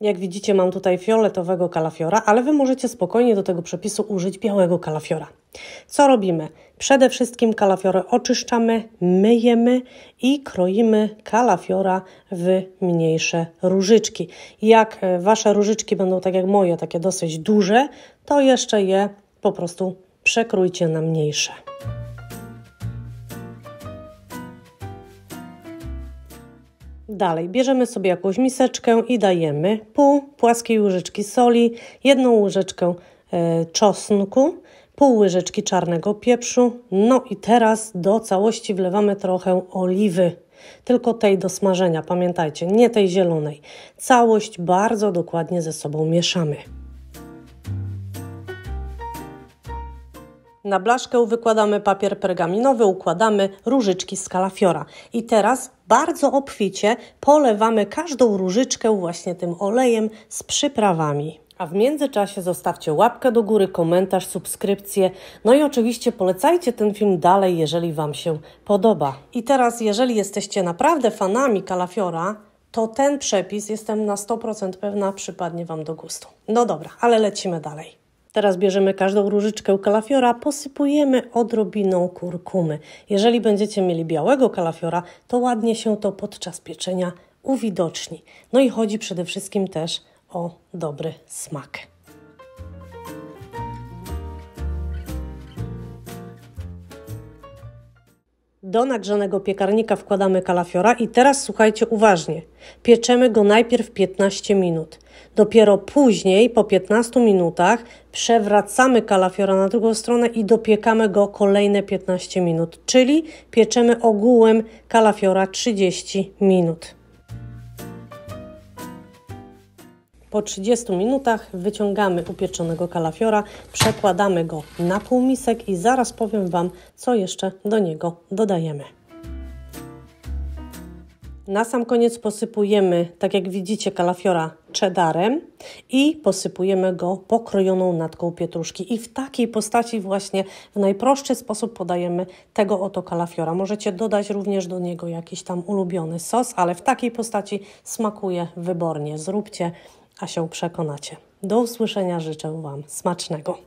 Jak widzicie, mam tutaj fioletowego kalafiora, ale Wy możecie spokojnie do tego przepisu użyć białego kalafiora. Co robimy? Przede wszystkim kalafiory oczyszczamy, myjemy i kroimy kalafiora w mniejsze różyczki. Jak e, Wasze różyczki będą tak jak moje, takie dosyć duże, to jeszcze je po prostu przekrójcie na mniejsze. Dalej bierzemy sobie jakąś miseczkę i dajemy pół płaskiej łyżeczki soli, jedną łyżeczkę e, czosnku, pół łyżeczki czarnego pieprzu. No i teraz do całości wlewamy trochę oliwy. Tylko tej do smażenia, pamiętajcie, nie tej zielonej. Całość bardzo dokładnie ze sobą mieszamy. Na blaszkę wykładamy papier pergaminowy, układamy różyczki z kalafiora. I teraz bardzo obficie polewamy każdą różyczkę właśnie tym olejem z przyprawami. A w międzyczasie zostawcie łapkę do góry, komentarz, subskrypcję. No i oczywiście polecajcie ten film dalej, jeżeli Wam się podoba. I teraz, jeżeli jesteście naprawdę fanami kalafiora, to ten przepis, jestem na 100% pewna, przypadnie Wam do gustu. No dobra, ale lecimy dalej. Teraz bierzemy każdą różyczkę kalafiora, posypujemy odrobiną kurkumy. Jeżeli będziecie mieli białego kalafiora, to ładnie się to podczas pieczenia uwidoczni. No i chodzi przede wszystkim też o dobry smak. Do nagrzanego piekarnika wkładamy kalafiora i teraz słuchajcie uważnie. Pieczemy go najpierw 15 minut. Dopiero później, po 15 minutach, przewracamy kalafiora na drugą stronę i dopiekamy go kolejne 15 minut, czyli pieczemy ogółem kalafiora 30 minut. Po 30 minutach wyciągamy upieczonego kalafiora, przekładamy go na półmisek i zaraz powiem Wam, co jeszcze do niego dodajemy. Na sam koniec posypujemy, tak jak widzicie, kalafiora cheddarem i posypujemy go pokrojoną natką pietruszki. I w takiej postaci właśnie w najprostszy sposób podajemy tego oto kalafiora. Możecie dodać również do niego jakiś tam ulubiony sos, ale w takiej postaci smakuje wybornie. Zróbcie, a się przekonacie. Do usłyszenia życzę Wam smacznego.